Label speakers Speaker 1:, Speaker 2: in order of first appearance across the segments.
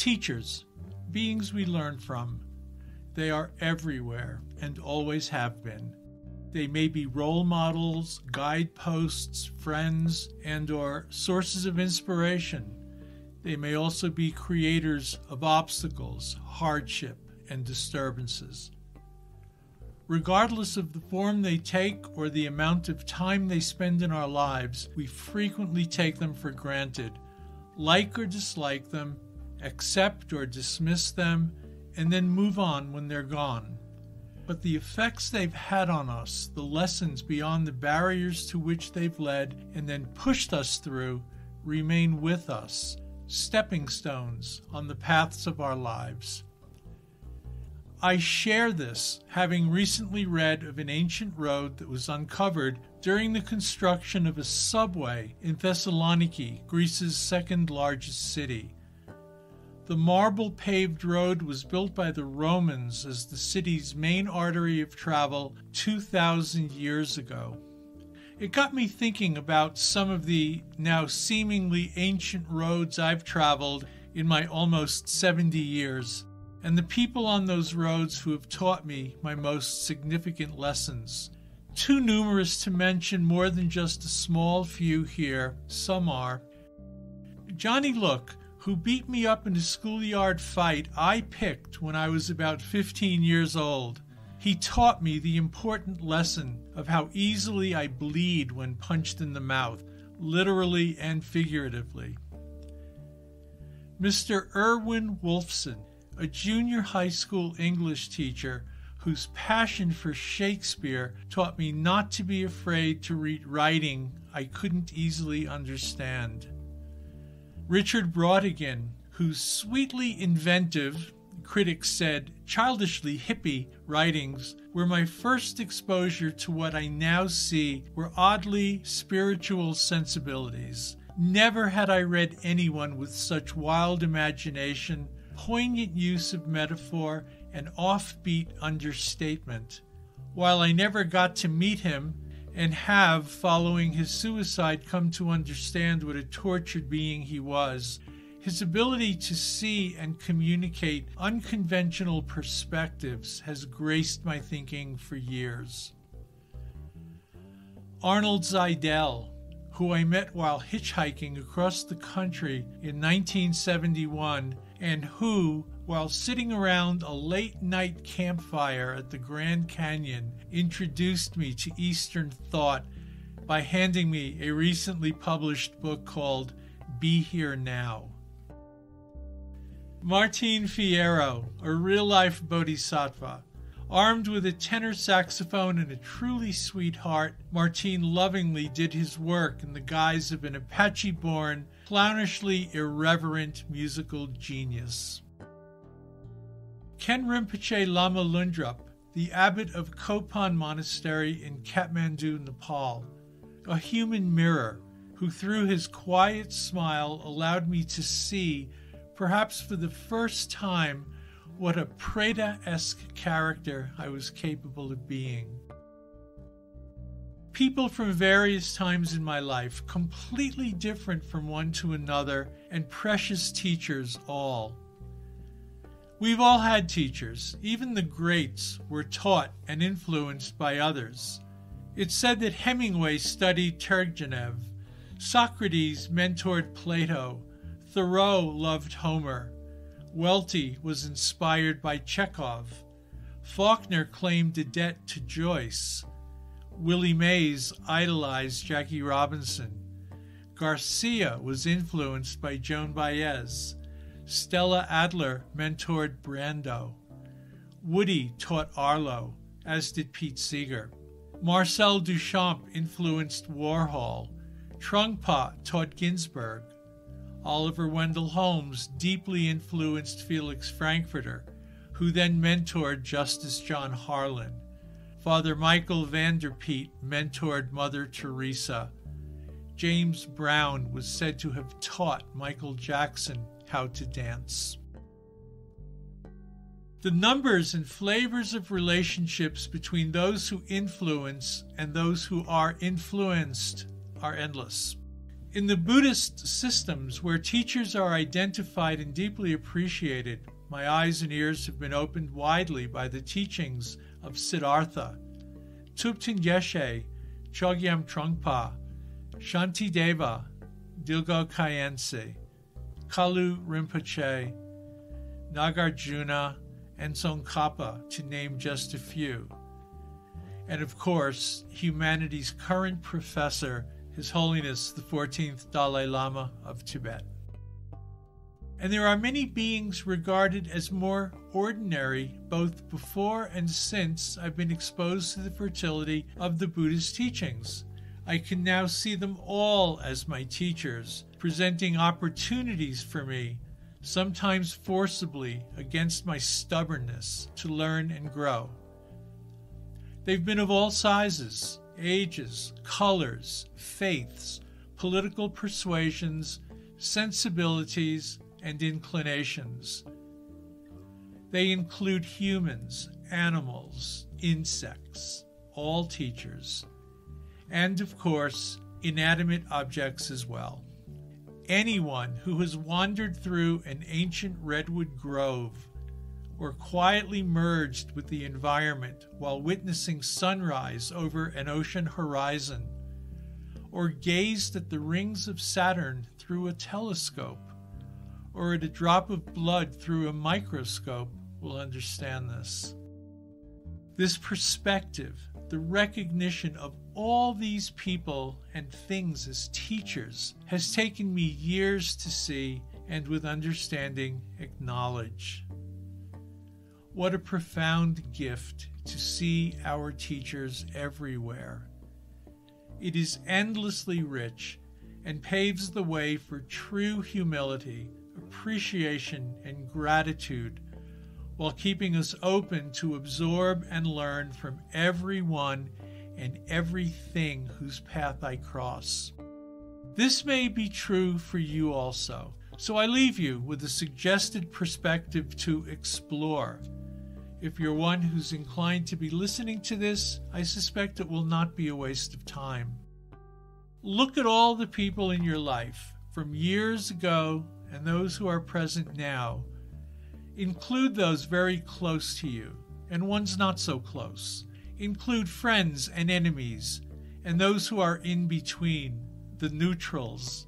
Speaker 1: Teachers, beings we learn from. They are everywhere and always have been. They may be role models, guideposts, friends, and or sources of inspiration. They may also be creators of obstacles, hardship, and disturbances. Regardless of the form they take or the amount of time they spend in our lives, we frequently take them for granted, like or dislike them, accept or dismiss them, and then move on when they're gone. But the effects they've had on us, the lessons beyond the barriers to which they've led and then pushed us through, remain with us, stepping stones on the paths of our lives. I share this having recently read of an ancient road that was uncovered during the construction of a subway in Thessaloniki, Greece's second largest city. The marble paved road was built by the Romans as the city's main artery of travel 2,000 years ago. It got me thinking about some of the now seemingly ancient roads I've traveled in my almost 70 years and the people on those roads who have taught me my most significant lessons. Too numerous to mention more than just a small few here, some are. Johnny Look, who beat me up in a schoolyard fight I picked when I was about 15 years old. He taught me the important lesson of how easily I bleed when punched in the mouth, literally and figuratively. Mr. Erwin Wolfson a junior high school English teacher whose passion for Shakespeare taught me not to be afraid to read writing I couldn't easily understand. Richard Brautigan, whose sweetly inventive, critics said childishly hippie writings were my first exposure to what I now see were oddly spiritual sensibilities. Never had I read anyone with such wild imagination poignant use of metaphor and offbeat understatement. While I never got to meet him, and have, following his suicide, come to understand what a tortured being he was, his ability to see and communicate unconventional perspectives has graced my thinking for years. Arnold Zeidel, who I met while hitchhiking across the country in 1971, and who, while sitting around a late night campfire at the Grand Canyon, introduced me to Eastern thought by handing me a recently published book called Be Here Now. Martin Fierro, a real life bodhisattva. Armed with a tenor saxophone and a truly sweet heart, Martin lovingly did his work in the guise of an Apache born clownishly irreverent musical genius. Khen Rinpoche Lama Lhundrup, the abbot of Kopan Monastery in Kathmandu, Nepal, a human mirror who through his quiet smile allowed me to see, perhaps for the first time, what a Preda esque character I was capable of being people from various times in my life, completely different from one to another, and precious teachers all. We've all had teachers, even the greats were taught and influenced by others. It's said that Hemingway studied Turgenev, Socrates mentored Plato, Thoreau loved Homer, Welty was inspired by Chekhov, Faulkner claimed a debt to Joyce, Willie Mays idolized Jackie Robinson. Garcia was influenced by Joan Baez. Stella Adler mentored Brando. Woody taught Arlo, as did Pete Seeger. Marcel Duchamp influenced Warhol. Trungpa taught Ginsberg. Oliver Wendell Holmes deeply influenced Felix Frankfurter, who then mentored Justice John Harlan. Father Michael Vanderpeet mentored Mother Teresa. James Brown was said to have taught Michael Jackson how to dance. The numbers and flavors of relationships between those who influence and those who are influenced are endless. In the Buddhist systems, where teachers are identified and deeply appreciated, my eyes and ears have been opened widely by the teachings of Siddhartha, Thubten Geshe, Chogyam Trungpa, Shantideva, Dilgo Khyentse, Kalu Rinpoche, Nagarjuna, and Tsongkhapa, to name just a few. And of course, humanity's current professor, His Holiness the 14th Dalai Lama of Tibet. And there are many beings regarded as more ordinary both before and since I've been exposed to the fertility of the Buddhist teachings. I can now see them all as my teachers, presenting opportunities for me, sometimes forcibly against my stubbornness, to learn and grow. They've been of all sizes, ages, colors, faiths, political persuasions, sensibilities, and inclinations. They include humans, animals, insects, all teachers, and of course, inanimate objects as well. Anyone who has wandered through an ancient redwood grove or quietly merged with the environment while witnessing sunrise over an ocean horizon, or gazed at the rings of Saturn through a telescope, or at a drop of blood through a microscope will understand this. This perspective, the recognition of all these people and things as teachers, has taken me years to see and with understanding acknowledge. What a profound gift to see our teachers everywhere. It is endlessly rich and paves the way for true humility appreciation, and gratitude while keeping us open to absorb and learn from everyone and everything whose path I cross. This may be true for you also, so I leave you with a suggested perspective to explore. If you're one who's inclined to be listening to this, I suspect it will not be a waste of time. Look at all the people in your life from years ago and those who are present now. Include those very close to you and ones not so close. Include friends and enemies and those who are in between, the neutrals.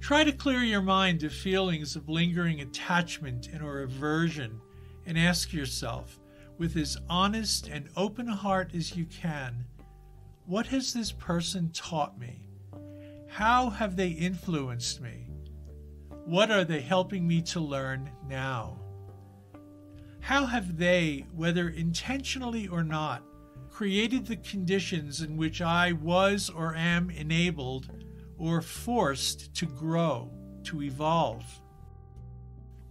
Speaker 1: Try to clear your mind of feelings of lingering attachment and or aversion and ask yourself, with as honest and open a heart as you can, what has this person taught me? How have they influenced me? What are they helping me to learn now? How have they, whether intentionally or not, created the conditions in which I was or am enabled or forced to grow, to evolve?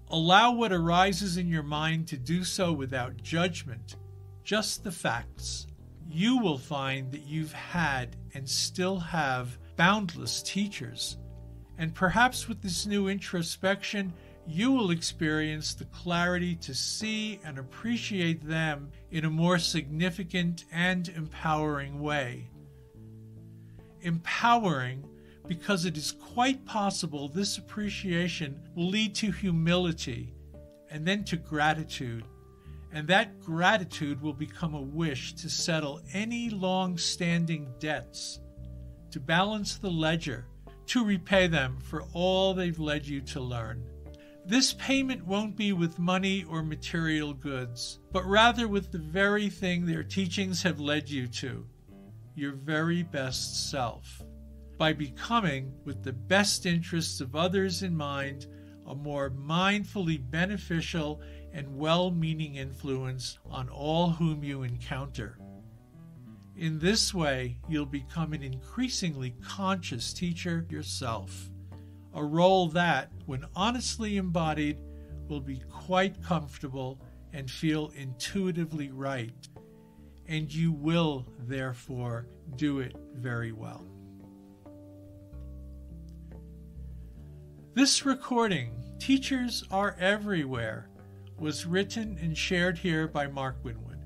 Speaker 1: Allow what arises in your mind to do so without judgment, just the facts. You will find that you've had and still have boundless teachers and perhaps with this new introspection, you will experience the clarity to see and appreciate them in a more significant and empowering way. Empowering because it is quite possible this appreciation will lead to humility and then to gratitude, and that gratitude will become a wish to settle any long standing debts, to balance the ledger to repay them for all they've led you to learn. This payment won't be with money or material goods, but rather with the very thing their teachings have led you to your very best self. By becoming, with the best interests of others in mind, a more mindfully beneficial and well meaning influence on all whom you encounter. In this way, you'll become an increasingly conscious teacher yourself, a role that, when honestly embodied, will be quite comfortable and feel intuitively right, and you will, therefore, do it very well. This recording, Teachers Are Everywhere, was written and shared here by Mark Winwood.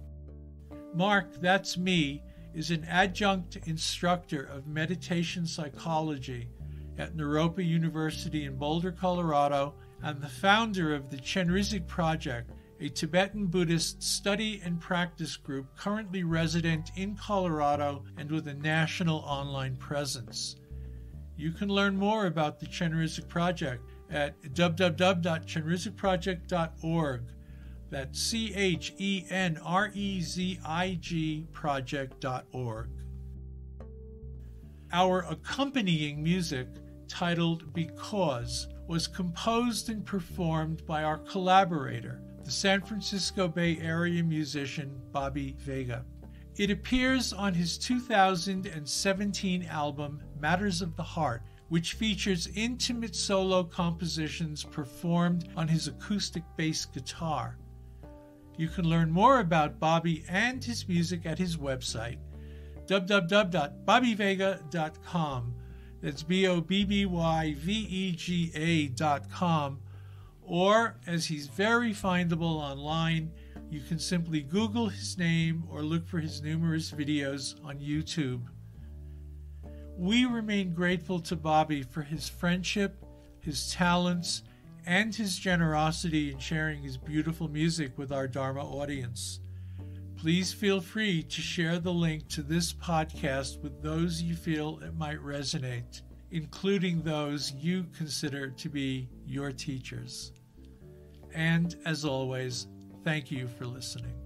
Speaker 1: Mark, that's me is an adjunct instructor of meditation psychology at Naropa University in Boulder, Colorado, and the founder of the Chenrezig Project, a Tibetan Buddhist study and practice group currently resident in Colorado and with a national online presence. You can learn more about the Chenrezig Project at www.chenrezigproject.org. That's C H E N R E Z I G project.org. Our accompanying music, titled Because, was composed and performed by our collaborator, the San Francisco Bay Area musician Bobby Vega. It appears on his 2017 album Matters of the Heart, which features intimate solo compositions performed on his acoustic bass guitar. You can learn more about Bobby and his music at his website, www.bobbyvega.com. That's B O B B Y V E G A.com or as he's very findable online, you can simply Google his name or look for his numerous videos on YouTube. We remain grateful to Bobby for his friendship, his talents, and his generosity in sharing his beautiful music with our Dharma audience. Please feel free to share the link to this podcast with those you feel it might resonate including those you consider to be your teachers. And as always, thank you for listening.